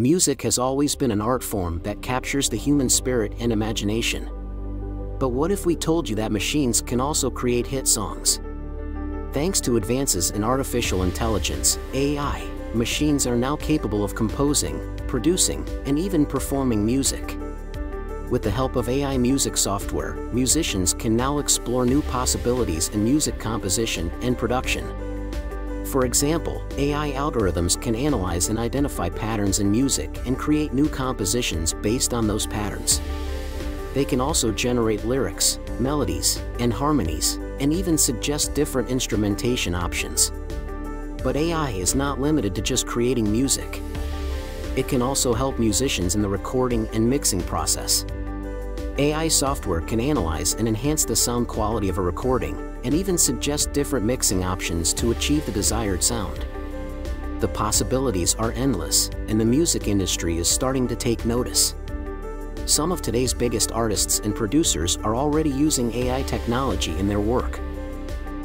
Music has always been an art form that captures the human spirit and imagination. But what if we told you that machines can also create hit songs? Thanks to advances in artificial intelligence, AI, machines are now capable of composing, producing, and even performing music. With the help of AI music software, musicians can now explore new possibilities in music composition and production. For example, AI algorithms can analyze and identify patterns in music and create new compositions based on those patterns. They can also generate lyrics, melodies, and harmonies, and even suggest different instrumentation options. But AI is not limited to just creating music. It can also help musicians in the recording and mixing process. AI software can analyze and enhance the sound quality of a recording, and even suggest different mixing options to achieve the desired sound. The possibilities are endless, and the music industry is starting to take notice. Some of today's biggest artists and producers are already using AI technology in their work.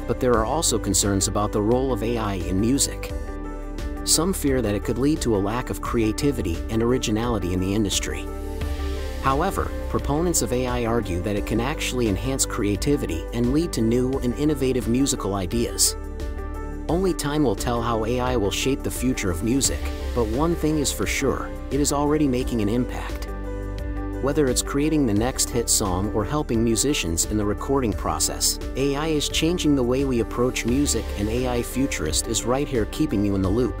But there are also concerns about the role of AI in music. Some fear that it could lead to a lack of creativity and originality in the industry. However, proponents of AI argue that it can actually enhance creativity and lead to new and innovative musical ideas. Only time will tell how AI will shape the future of music, but one thing is for sure, it is already making an impact. Whether it's creating the next hit song or helping musicians in the recording process, AI is changing the way we approach music and AI Futurist is right here keeping you in the loop.